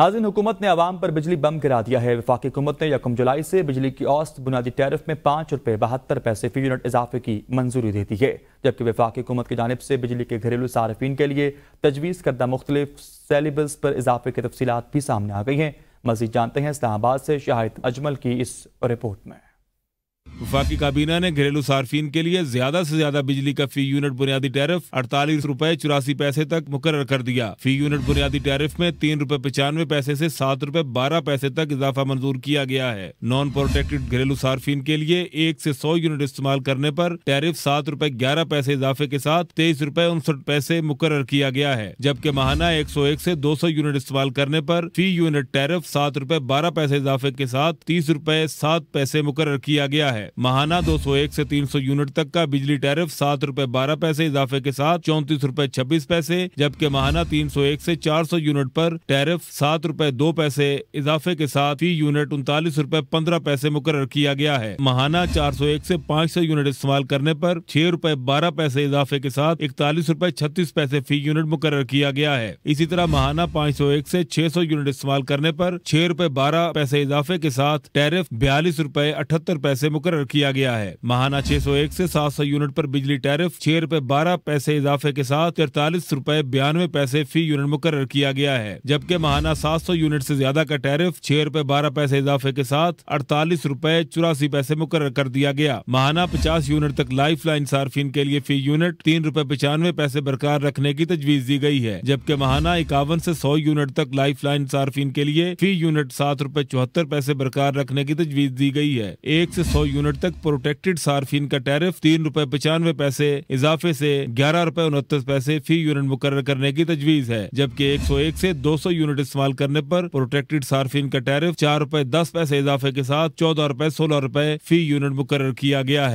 ناظرین حکومت نے عوام پر بجلی بم گرا دیا ہے۔ وفاقی حکومت نے یکم جولائی سے بجلی کی اوسط بنیادی ٹیرف میں پانچ روپے بہتر پیسے فی یونٹ اضافے کی منظوری دے دی ہے۔ جبکہ وفاقی حکومت کی جانب سے بجلی کے گھریلو صارفین کے لیے تجویز کردہ مختلف سیلیبلز پر اضافے کی تفصیلات بھی سامنے آ گئی ہیں۔ مزید جانتے ہیں اسلام آباد سے شاہد اجمل کی اس رپورٹ میں۔ وفاقی کابینہ نے گھریلو صارفین کے لیے زیادہ سے زیادہ بجلی کا فی یونٹ بنیادی ٹیرف اڑتالیس روپے چوراسی پیسے تک مقرر کر دیا۔ فی یونٹ بنیادی ٹیرف میں تین روپے پچانوے پیسے سے سات روپے بارہ پیسے تک اضافہ منظور کیا گیا ہے۔ نان پروٹیکٹڈ گھریلو صارفین کے لیے ایک سے سو یونٹ استعمال کرنے پر ٹیرف سات روپے گیارہ پیسے اضافے کے ساتھ تیئیس روپے انسٹھ پیسے مقرر کیا گیا ہے، جبکہ ماہانہ ایک سو ایک سے دو سو یونٹ استعمال کرنے پر فی یونٹ ٹیرف سات روپے بارہ پیسے اضافے کے ساتھ تیس روپے سات پیسے مقرر کیا گیا ہے۔ ماہانہ دو سو ایک سے تین سو یونٹ تک کا بجلی ٹیرف سات روپے بارہ پیسے اضافے کے ساتھ چونتیس روپے چھبیس پیسے، جبکہ ماہانہ تین سو ایک سے چار سو یونٹ پر ٹیرف سات روپے دو پیسے اضافے کے ساتھ فی یونٹ انتالیس روپے پندرہ پیسے مقرر کیا گیا ہے۔ ماہانہ چار سو ایک سے پانچ سو یونٹ استعمال کرنے پر چھ روپے بارہ پیسے اضافے کے ساتھ اکتالیس روپے چھتیس پیسے فی یونٹ مقرر کیا گیا ہے۔ اسی طرح ماہانہ پانچ سو ایک سے چھ سو یونٹ استعمال کرنے پر چھ روپے بارہ پیسے اضافے کے ساتھ ٹیرف بیالیس روپے اٹھتر پیسے مقرر کیا گیا ہے۔ ماہانہ چھ سو ایک سے سات سو یونٹ پر بجلی ٹیرف چھ روپے بارہ پیسے اضافے کے ساتھ ترتالیس روپے بیانوے پیسے فی یونٹ مقرر کیا گیا ہے۔ جبکہ ماہانہ سات سو یونٹ سے زیادہ کا ٹیرف چھ روپے بارہ پیسے اضافے کے ساتھ اڑتالیس روپے چوراسی پیسے مقرر کر دیا گیا۔ ماہانہ پچاس یونٹ تک لائف لائن صارفین کے لیے فی یونٹ تین روپے پچانوے پیسے برقرار رکھنے کی تجویز دی گئی ہے۔ جبکہ ماہانہ اکاون سے سو یونٹ تک لائف لائن صارفین کے لیے فی یونٹ سات روپے چوہتر پیسے برقرار رکھنے کی تجویز دی گئی ہے۔ ایک سے سو یونٹ تک پروٹیکٹڈ صارفین کا ٹیرف تین روپے پچانوے پیسے، اضافے سے گیارہ روپے انتیس پیسے فی یونٹ مقرر کرنے کی تجویز ہے، جبکہ ایک سو ایک سے دو سو یونٹ استعمال کرنے پر پروٹیکٹڈ صارفین کا ٹیرف چار روپے دس پیسے اضافے کے ساتھ چودہ روپے سولہ روپے فی یونٹ مقرر کیا گیا ہے۔